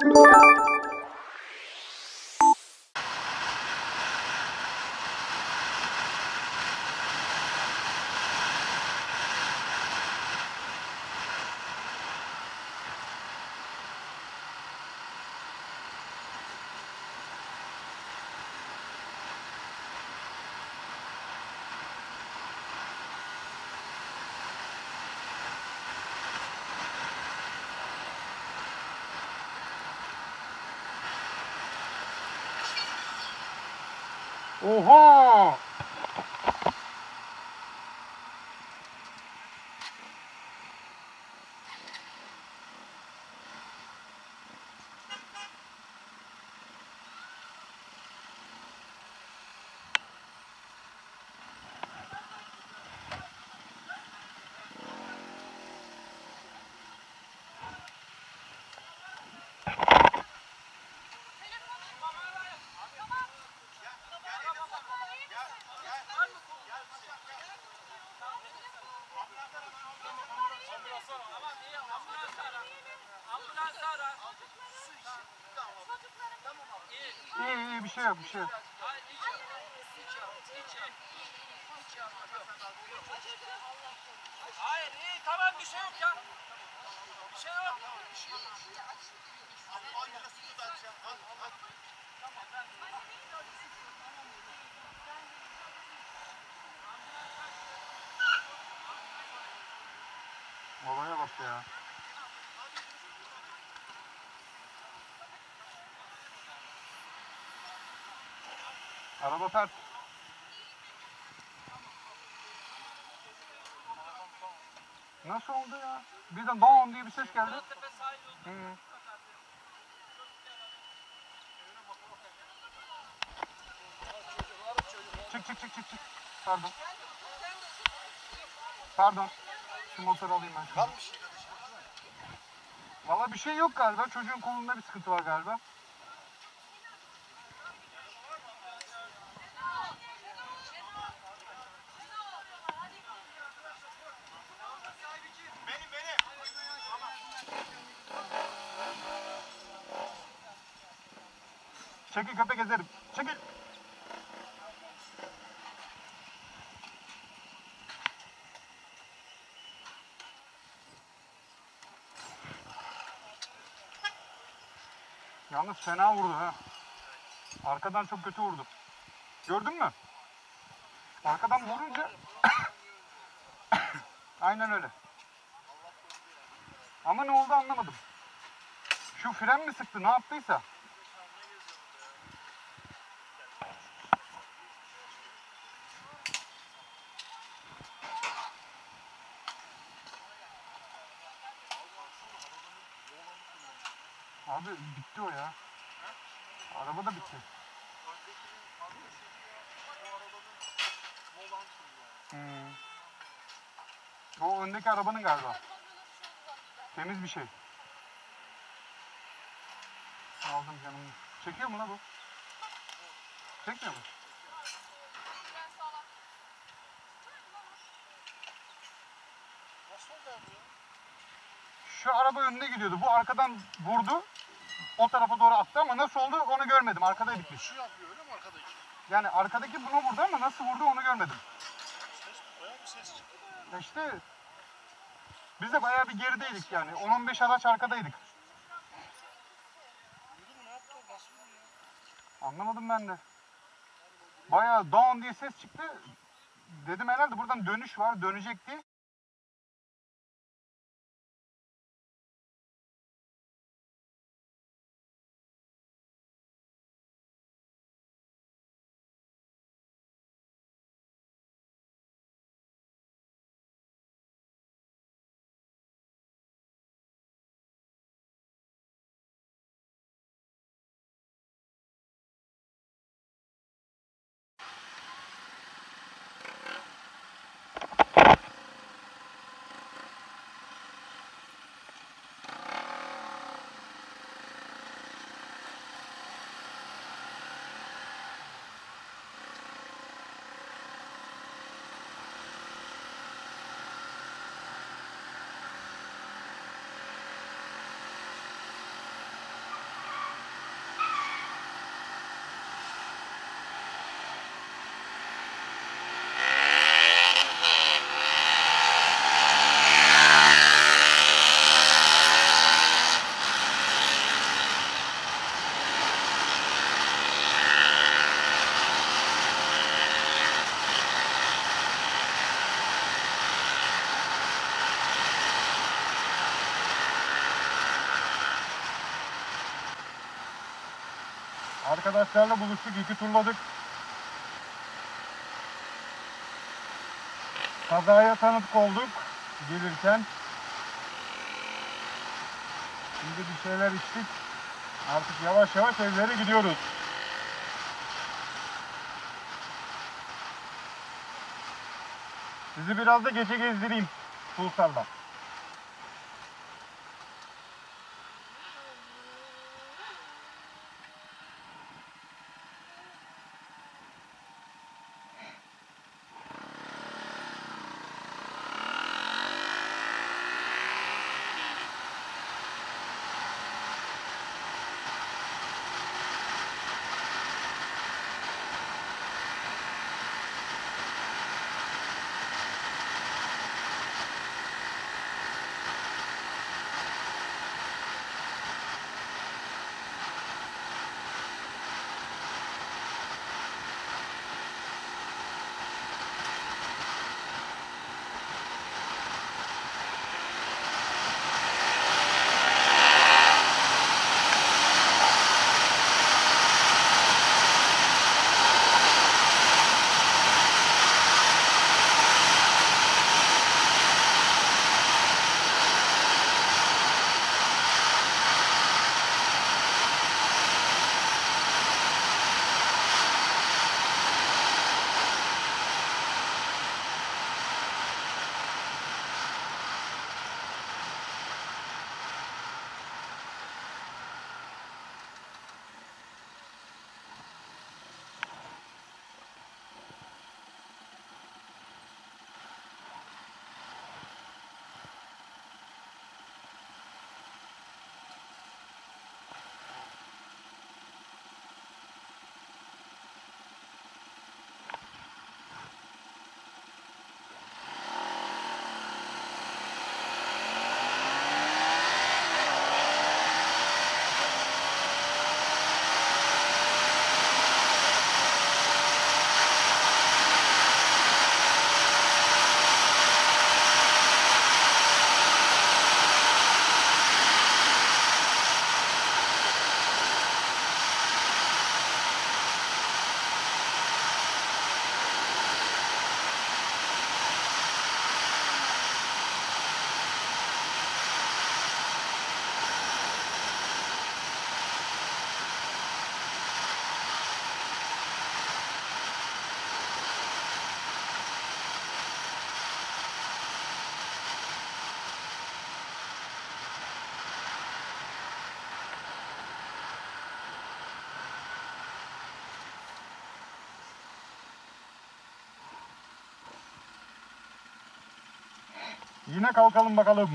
Música Oha! İyi iyi bir şey yok bir şey yok. Hayır iyi tamam bir şey yok ya. Bir şey yok. Olaya bak ya. Araba pert. Nasıl oldu ya? Birden don diye bir ses geldi. Hı. Çık çık çık çık çık. Pardon. Pardon. Şu motoru alayım ben. Var bir şey Valla bir şey yok galiba. Çocuğun kolunda bir sıkıntı var galiba. Çekil köpek ezerim. Çekil. Yalnız fena vurdu ha. Arkadan çok kötü vurdu. Gördün mü? Arkadan vurunca Aynen öyle. Ama ne oldu anlamadım. Şu fren mi sıktı ne yaptıysa. Abi bitti o ya. Araba da bitti. Hmm. O öndeki arabanın galiba. Temiz bir şey. Aldım canım. Çekiyor mu la bu? Çekmiyor mu? Nasıl oldu abi ya? Şu araba önüne gidiyordu. Bu arkadan vurdu. O tarafa doğru attı ama nasıl oldu onu görmedim. Arkada bitmiş. Şu yapıyor öyle mi arkadaki? Yani arkadaki bunu vurdu ama nasıl vurdu onu görmedim. Ses, bayağı bir ses çıktı da. Ya İşte biz de bayağı bir gerideydik yani. 10-15 araç arkadaydık. Vurdu mu ne yaptı o? Nasıl vurdu ya? Anlamadım ben de. Bayağı down diye ses çıktı. Dedim herhalde buradan dönüş var, dönecekti. Arkadaşlarla buluştuk, iki turladık. Kazaya tanık olduk gelirken. Şimdi bir şeyler içtik. Artık yavaş yavaş evlere gidiyoruz. Sizi biraz da gece gezdireyim Pulsar'la. Yine kalkalım bakalım.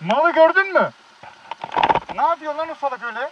Malı gördün mü? Ne yapıyor lan o salak öyle?